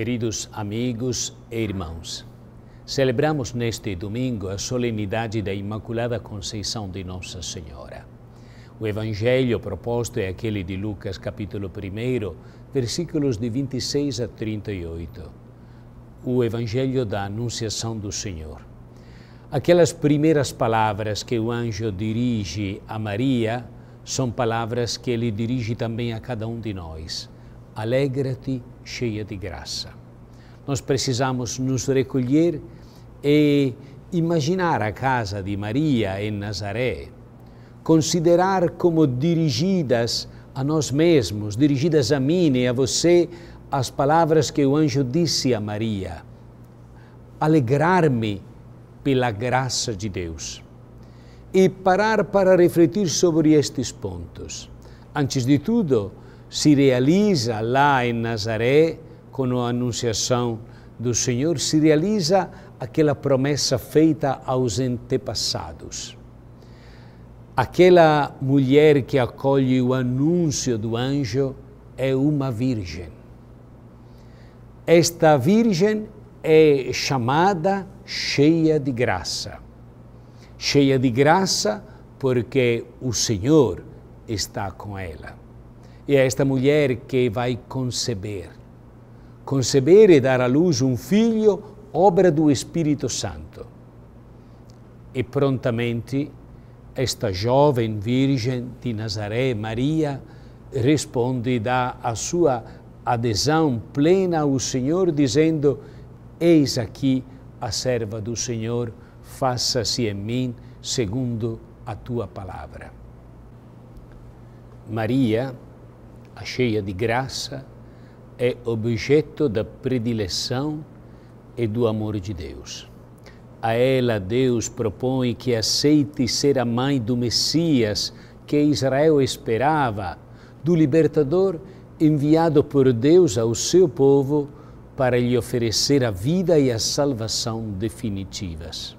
Queridos amigos e irmãos, celebramos neste domingo a solenidade da Imaculada Conceição de Nossa Senhora. O evangelho proposto é aquele de Lucas, capítulo 1, versículos de 26 a 38. O evangelho da Anunciação do Senhor. Aquelas primeiras palavras que o anjo dirige a Maria são palavras que ele dirige também a cada um de nós. Alegra-te, cheia de graça. Nós precisamos nos recolher e imaginar a casa de Maria em Nazaré, considerar como dirigidas a nós mesmos, dirigidas a mim e a você, as palavras que o anjo disse a Maria. Alegrar-me pela graça de Deus. E parar para refletir sobre estes pontos. Antes de tudo, se realiza lá em Nazaré, com a anunciação do Senhor, se realiza aquela promessa feita aos antepassados. Aquela mulher que acolhe o anúncio do anjo é uma virgem. Esta virgem é chamada cheia de graça. Cheia de graça porque o Senhor está com ela. É esta mulher que vai conceber. Conceber e dar à luz um filho, obra do Espírito Santo. E prontamente esta jovem virgem de Nazaré, Maria, responde e dá a sua adesão plena ao Senhor, dizendo: Eis aqui a serva do Senhor, faça-se em mim segundo a tua palavra. Maria, a cheia de graça, é objeto da predileção e do amor de Deus. A ela Deus propõe que aceite ser a mãe do Messias que Israel esperava, do libertador enviado por Deus ao seu povo para lhe oferecer a vida e a salvação definitivas.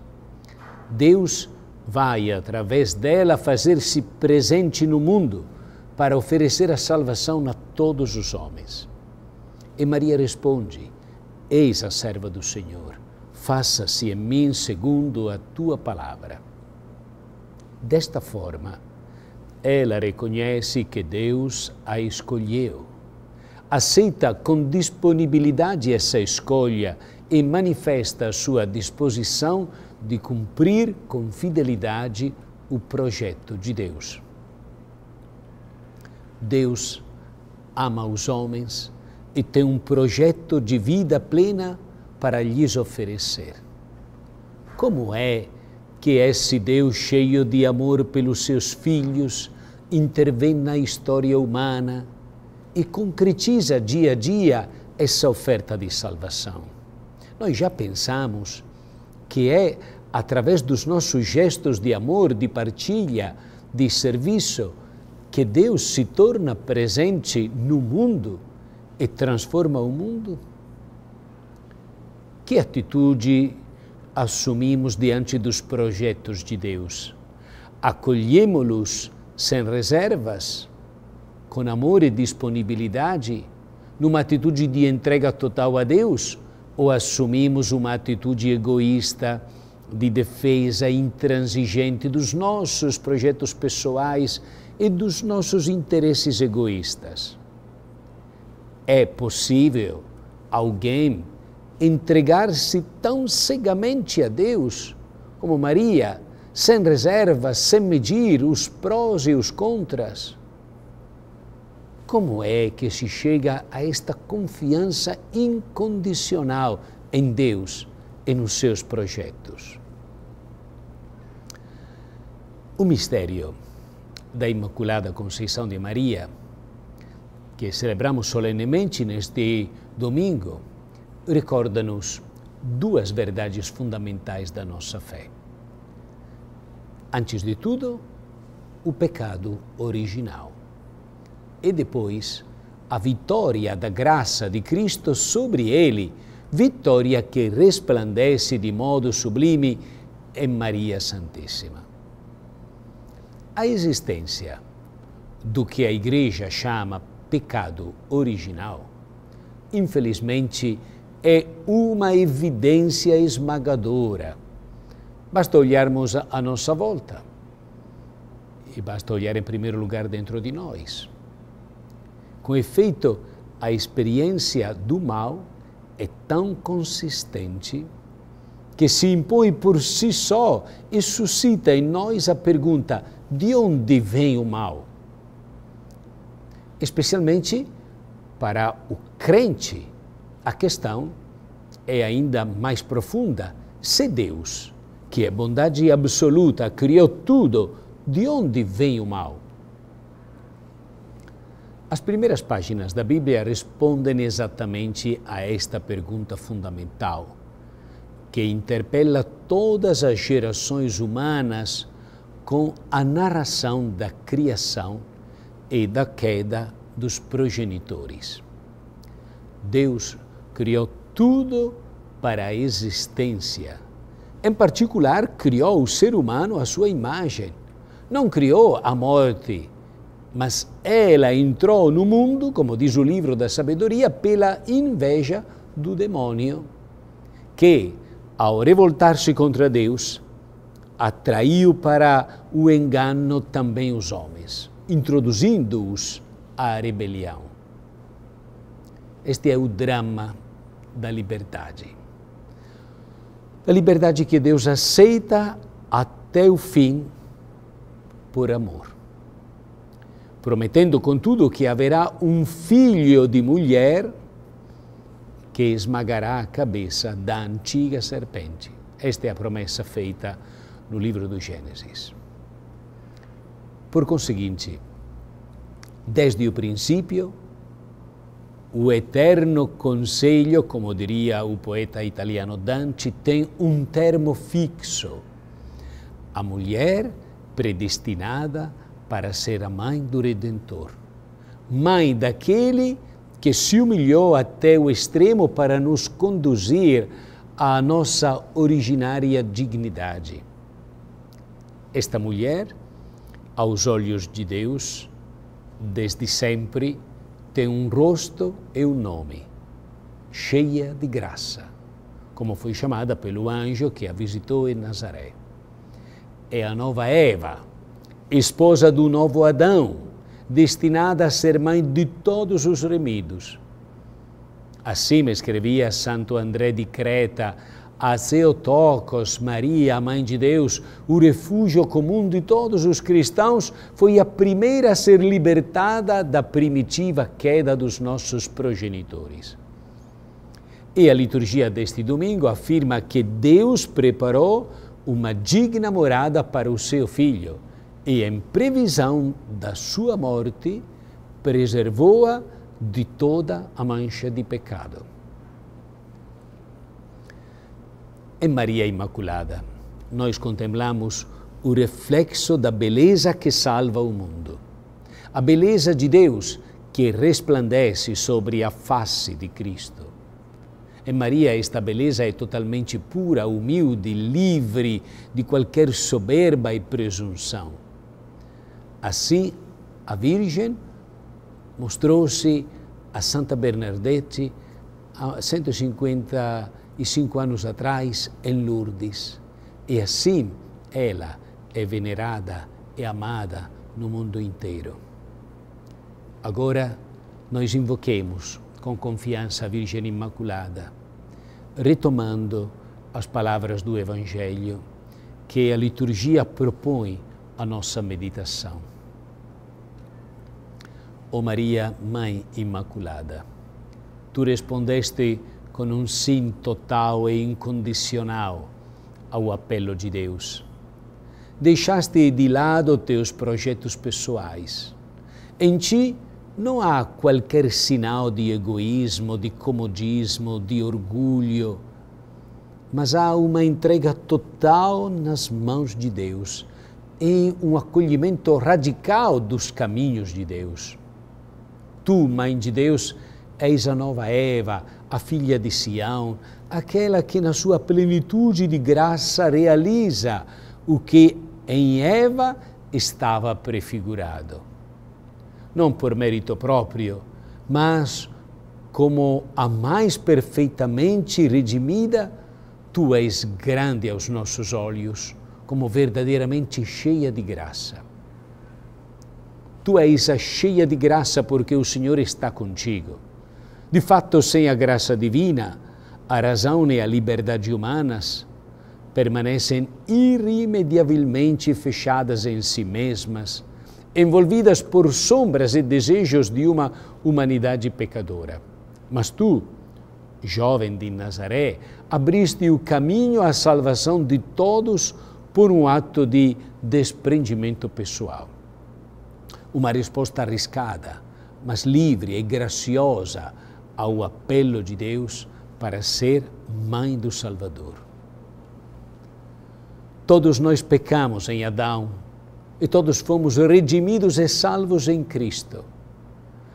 Deus vai, através dela, fazer-se presente no mundo para oferecer a salvação a todos os homens. E Maria responde: Eis a serva do Senhor faça-se em mim segundo a tua palavra. Desta forma, ela reconhece que Deus a escolheu, aceita com disponibilidade essa escolha e manifesta a sua disposição de cumprir com fidelidade o projeto de Deus. Deus ama os homens e tem um projeto de vida plena para lhes oferecer. Como é que esse Deus cheio de amor pelos seus filhos intervém na história humana e concretiza dia a dia essa oferta de salvação? Nós já pensamos que é através dos nossos gestos de amor, de partilha, de serviço, que Deus se torna presente no mundo e transforma o mundo? Que atitude assumimos diante dos projetos de Deus? Acolhemos-los sem reservas, com amor e disponibilidade, numa atitude de entrega total a Deus? Ou assumimos uma atitude egoísta, de defesa intransigente dos nossos projetos pessoais e dos nossos interesses egoístas? É possível alguém entregar-se tão cegamente a Deus como Maria, sem reservas, sem medir os prós e os contras? Como é que se chega a esta confiança incondicional em Deus e nos seus projetos? O mistério da Imaculada Conceição de Maria, que celebramos solenemente neste domingo, recorda-nos duas verdades fundamentais da nossa fé. Antes de tudo, o pecado original. E depois, a vitória da graça de Cristo sobre ele, vitória que resplandece de modo sublime em Maria Santíssima. A existência do que a Igreja chama pecado original infelizmente, é uma evidência esmagadora. Basta olharmos à nossa volta. E basta olhar em primeiro lugar dentro de nós. Com efeito, a experiência do mal é tão consistente que se impõe por si só e suscita em nós a pergunta: de onde vem o mal? Especialmente para o crente, a questão é ainda mais profunda. Se Deus, que é bondade absoluta, criou tudo, de onde vem o mal? As primeiras páginas da Bíblia respondem exatamente a esta pergunta fundamental, que interpela todas as gerações humanas com a narração da criação e da queda dos progenitores. Deus criou tudo para a existência. Em particular, criou o ser humano à sua imagem. Não criou a morte, mas ela entrou no mundo, como diz o livro da sabedoria, pela inveja do demônio, que, ao revoltar-se contra Deus, atraiu para o engano também os homens, introduzindo-os à rebelião. Este é o drama da liberdade. Da liberdade que Deus aceita até o fim por amor. Prometendo, contudo, que haverá um filho de mulher que esmagará a cabeça da antiga serpente. Esta é a promessa feita no livro do Gênesis. Por conseguinte, desde o princípio, o eterno conselho, como diria o poeta italiano Dante, tem um termo fixo. A mulher predestinada para ser a mãe do Redentor. Mãe daquele que se humilhou até o extremo para nos conduzir à nossa originária dignidade. Esta mulher, aos olhos de Deus, desde sempre, tem um rosto e um nome, cheia de graça, como foi chamada pelo anjo que a visitou em Nazaré. É a nova Eva, esposa do novo Adão, destinada a ser mãe de todos os remidos. Assim escrevia Santo André de Creta a Theotokos, Maria, a Mãe de Deus, o refúgio comum de todos os cristãos, foi a primeira a ser libertada da primitiva queda dos nossos progenitores. E a liturgia deste domingo afirma que Deus preparou uma digna morada para o seu filho e, em previsão da sua morte, preservou-a de toda a mancha de pecado. Em Maria Imaculada, nós contemplamos o reflexo da beleza que salva o mundo. A beleza de Deus que resplandece sobre a face de Cristo. Em Maria, esta beleza é totalmente pura, humilde, livre de qualquer soberba e presunção. Assim, a Virgem mostrou-se a Santa Bernadette há 150 e cinco anos atrás em Lourdes. E assim ela é venerada e amada no mundo inteiro. Agora nós invoquemos com confiança a Virgem Imaculada, retomando as palavras do Evangelho que a liturgia propõe à nossa meditação. Ó oh Maria, Mãe Imaculada, tu respondeste com um sim total e incondicional ao apelo de Deus. Deixaste de lado teus projetos pessoais. Em ti não há qualquer sinal de egoísmo, de comodismo, de orgulho, mas há uma entrega total nas mãos de Deus e um acolhimento radical dos caminhos de Deus. Tu, Mãe de Deus, és a nova Eva, a filha de Sião, aquela que na sua plenitude de graça realiza o que em Eva estava prefigurado. Não por mérito próprio, mas como a mais perfeitamente redimida, tu és grande aos nossos olhos, como verdadeiramente cheia de graça. Tu és a cheia de graça porque o Senhor está contigo. De fato, sem a graça divina, a razão e a liberdade humanas permanecem irremediavelmente fechadas em si mesmas, envolvidas por sombras e desejos de uma humanidade pecadora. Mas tu, jovem de Nazaré, abriste o caminho à salvação de todos por um ato de desprendimento pessoal. Uma resposta arriscada, mas livre e graciosa ao apelo de Deus para ser mãe do Salvador. Todos nós pecamos em Adão e todos fomos redimidos e salvos em Cristo.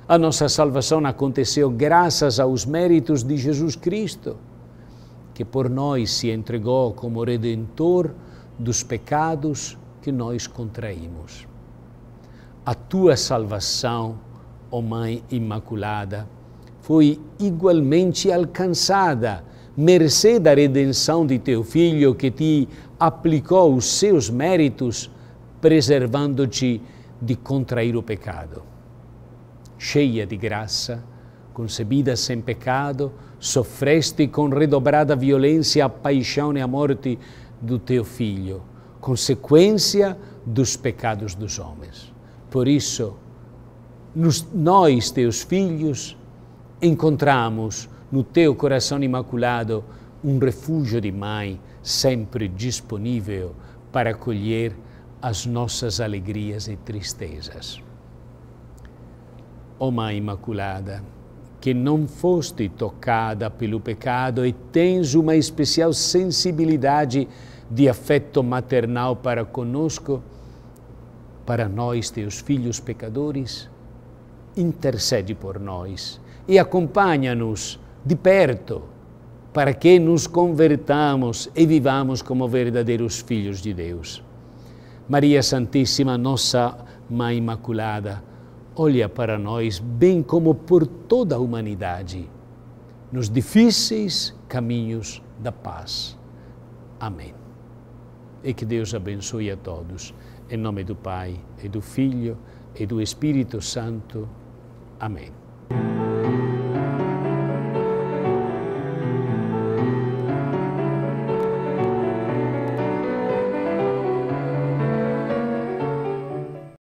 A nossa salvação aconteceu graças aos méritos de Jesus Cristo, que por nós se entregou como redentor dos pecados que nós contraímos. A tua salvação, ó oh Mãe Imaculada, foi igualmente alcançada, mercê da redenção de teu Filho que te aplicou os seus méritos, preservando-te de contrair o pecado cheia de graça, concebida sem pecado, sofreste com redobrada violência a paixão e a morte do teu filho, consequência dos pecados dos homens. Por isso, nos, nós, teus filhos, encontramos no teu coração imaculado um refúgio de mãe sempre disponível para acolher as nossas alegrias e tristezas. Ó Mãe Imaculada, que não foste tocada pelo pecado e tens uma especial sensibilidade de afeto maternal para conosco, para nós, teus filhos pecadores, intercede por nós e acompanha-nos de perto para que nos convertamos e vivamos como verdadeiros filhos de Deus. Maria Santíssima, nossa Mãe Imaculada, olha para nós, bem como por toda a humanidade, nos difíceis caminhos da paz. Amém. E que Deus abençoe a todos. Em nome do Pai, e do Filho, e do Espírito Santo. Amém. うん